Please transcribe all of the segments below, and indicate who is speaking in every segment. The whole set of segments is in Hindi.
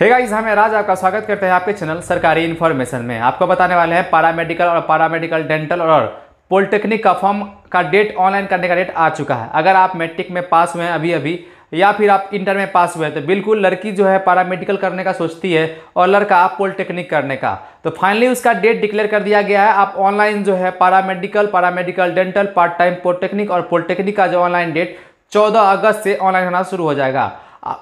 Speaker 1: हे गाइस हमें राज आपका स्वागत करते हैं आपके चैनल सरकारी इन्फॉर्मेशन में। आपको बताने वाले हैं पैरामेडिकल और पैरामेडिकल डेंटल और पॉलिटेक्निक का फॉर्म का डेट ऑनलाइन करने का डेट आ चुका है। अगर आप मैट्रिक में पास हुए हैं अभी अभी या फिर आप इंटर में पास हुए हैं तो बिल्कुल लड़की जो है पैरामेडिकल करने का सोचती है और लड़का आप पॉलिटेक्निक करने का। तो फाइनली उसका डेट डिक्लेयर कर दिया गया है। आप ऑनलाइन जो है paramedical paramedical dental part time polytechnic और पॉलिटेक्निक का जो ऑनलाइन डेट चौदह अगस्त से ऑनलाइन होना शुरू हो जाएगा।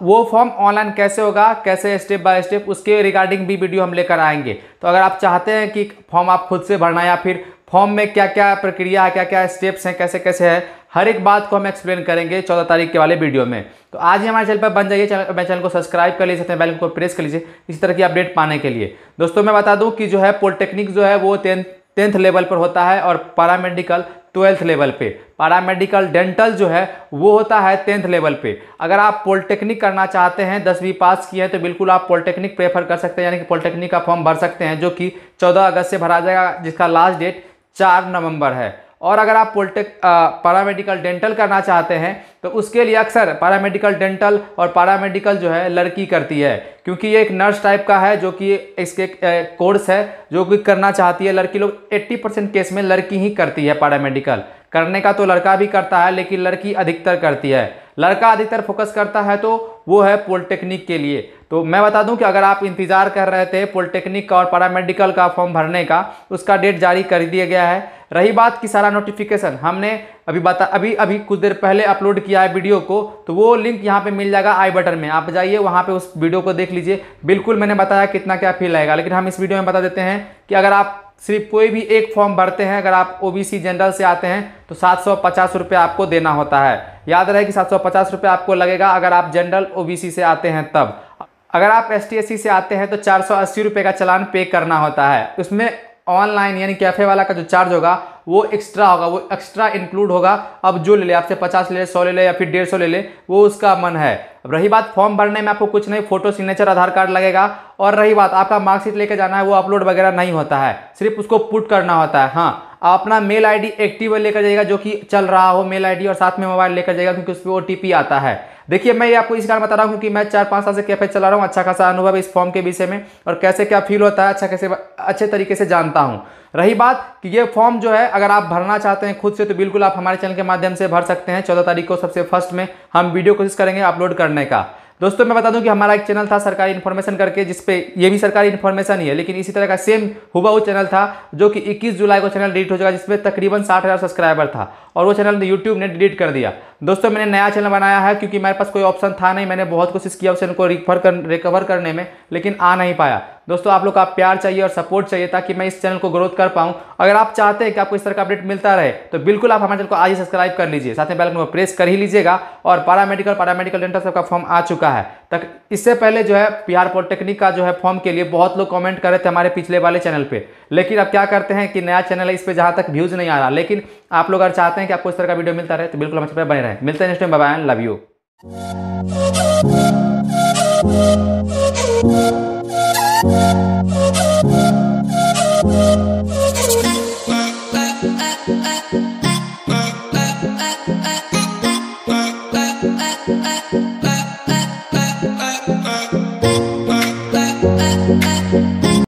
Speaker 1: वो फॉर्म ऑनलाइन कैसे होगा, कैसे स्टेप बाय स्टेप, उसके रिगार्डिंग भी वीडियो हम लेकर आएँगे। तो अगर आप चाहते हैं कि फॉर्म आप खुद से भरना या फिर फॉर्म में क्या क्या प्रक्रिया है क्या क्या स्टेप्स हैं कैसे कैसे है, हर एक बात को हम एक्सप्लेन करेंगे चौदह तारीख के वाले वीडियो में। तो आज ही हमारे चैनल पर बन जाइए, चैनल मेरे चैनल को सब्सक्राइब कर लीजिए बेल को प्रेस कर लीजिए, इसी तरह की अपडेट पाने के लिए। दोस्तों, मैं बता दूँ कि जो है पॉलिटेक्निक जो है वो टेंथ टेंथ लेवल पर होता है और पैरामेडिकल ट्वेल्थ लेवल पे। पैरामेडिकल डेंटल जो है, वो होता है टेंथ लेवल पे। अगर आप पॉलिटेक्निक करना चाहते हैं, दसवीं पास किए हैं तो बिल्कुल आप पॉलिटेक्निक प्रेफर कर सकते हैं, यानी कि पॉलिटेक्निक का फॉर्म भर सकते हैं, जो कि चौदह अगस्त से भरा जाएगा, जिसका लास्ट डेट चार नवंबर है। और अगर आप पोल्टेक पैरामेडिकल डेंटल करना चाहते हैं तो उसके लिए अक्सर पैरामेडिकल डेंटल और पैरामेडिकल जो है, लड़की करती है। क्योंकि ये एक नर्स टाइप का है, जो कि इसके कोर्स है, जो कि करना चाहती है लड़की लोग। 80 परसेंट केस में लड़की ही करती है पैरामेडिकल करने का तो लड़का भी करता है, लेकिन लड़की अधिकतर करती है। लड़का अधिकतर फोकस करता है तो वो है पॉलिटेक्निक के लिए। तो मैं बता दूँ कि अगर आप इंतज़ार कर रहे थे पॉलिटेक्निक का और पैरामेडिकल का फॉर्म भरने का, उसका डेट जारी कर दिया गया है। रही बात की सारा नोटिफिकेशन हमने अभी बता, अभी अभी कुछ देर पहले अपलोड किया है वीडियो को तो वो लिंक यहाँ पे मिल जाएगा आई बटन में। आप जाइए, वहाँ पे उस वीडियो को देख लीजिए। बिल्कुल मैंने बताया कितना क्या फील आएगा, लेकिन हम इस वीडियो में बता देते हैं कि अगर आप सिर्फ़ कोई भी एक फॉर्म भरते हैं, अगर आप ओबीसी जनरल से आते हैं तो सात सौ आपको देना होता है। याद रहे कि सात सौ आपको लगेगा अगर आप जनरल ओबीसी से आते हैं तब। अगर आप एस टी से आते हैं तो चार सौ का चलान पे करना होता है। उसमें ऑनलाइन यानी कैफ़े वाला का जो चार्ज होगा, वो एक्स्ट्रा होगा, वो एक्स्ट्रा इंक्लूड होगा। अब जो ले ले, आपसे पचास ले ले, सौ ले ले या फिर डेढ़ सौ ले ले, वो उसका मन है। अब रही बात फॉर्म भरने में आपको कुछ नहीं, फ़ोटो सिग्नेचर, आधार कार्ड लगेगा। और रही बात, आपका मार्कशीट लेके जाना है, वो अपलोड वगैरह नहीं होता है। सिर्फ़ उसको पुट करना होता है हाँ। अपना मेल आईडी एक्टिव लेकर जाइएगा, जो कि चल रहा हो मेल आईडी और साथ में मोबाइल लेकर जाएगा क्योंकि उस पर ओ आता है। देखिए, मैं ये आपको इस कारण बता रहा हूँ कि मैं चार पाँच साल से कैफ़े चला रहा हूँ अच्छा खासा अनुभव इस फॉर्म के विषय में, और कैसे क्या फील होता है अच्छा कैसे अच्छे तरीके से जानता हूँ। रही बात कि ये फॉर्म जो है, अगर आप भरना चाहते हैं खुद से तो बिल्कुल आप हमारे चैनल के माध्यम से भर सकते हैं। चौदह तारीख को सबसे फ़र्स्ट में हम वीडियो कोशिश करेंगे अपलोड करने का। दोस्तों, मैं बता दूँ कि हमारा एक चैनल था सरकारी इन्फॉर्मेशन करके जिस जिसपे ये भी सरकारी इन्फॉर्मेशन ही है, लेकिन इसी तरह का सेम हुआ वो चैनल था, जो कि 21 जुलाई को चैनल डिलीट हो जाएगा जिसमें तकरीबन साठ हज़ार सब्सक्राइबर था, और वो चैनल यूट्यूब ने डिलीट कर दिया। दोस्तों, मैंने नया चैनल बनाया है, क्योंकि मेरे पास कोई ऑप्शन था नहीं, मैंने बहुत कोशिश किया उस चैनल को रिफर कर रिकवर करने में, लेकिन आ नहीं पाया। दोस्तों, आप लोग का प्यार चाहिए और सपोर्ट चाहिए ताकि मैं इस चैनल को ग्रोथ कर पाऊँ। अगर आप चाहते हैं कि आपको इस तरह का अपडेट मिलता रहे तो बिल्कुल आप हमारे चैनल को आज ही सब्सक्राइब कर लीजिए। साथ में बेल को प्रेस कर ही लीजिएगा और पैरामेडिकल पैरामेडिकल डेंटल सबका फॉर्म आ चुका है। तक इससे पहले जो है, बिहार पॉलिटेक्निक का जो है फॉर्म के लिए बहुत लोग कमेंट कर रहे थे हमारे पिछले वाले चैनल पे। लेकिन अब क्या करते हैं कि नया चैनल है, इस पर जहाँ तक व्यूज़ नहीं आ रहा। लेकिन आप लोग अगर चाहते हैं कि आपको इस तरह का वीडियो मिलता रहे तो बिल्कुल हमारे बने रहे। मिलते हैं next time bye love you Oh,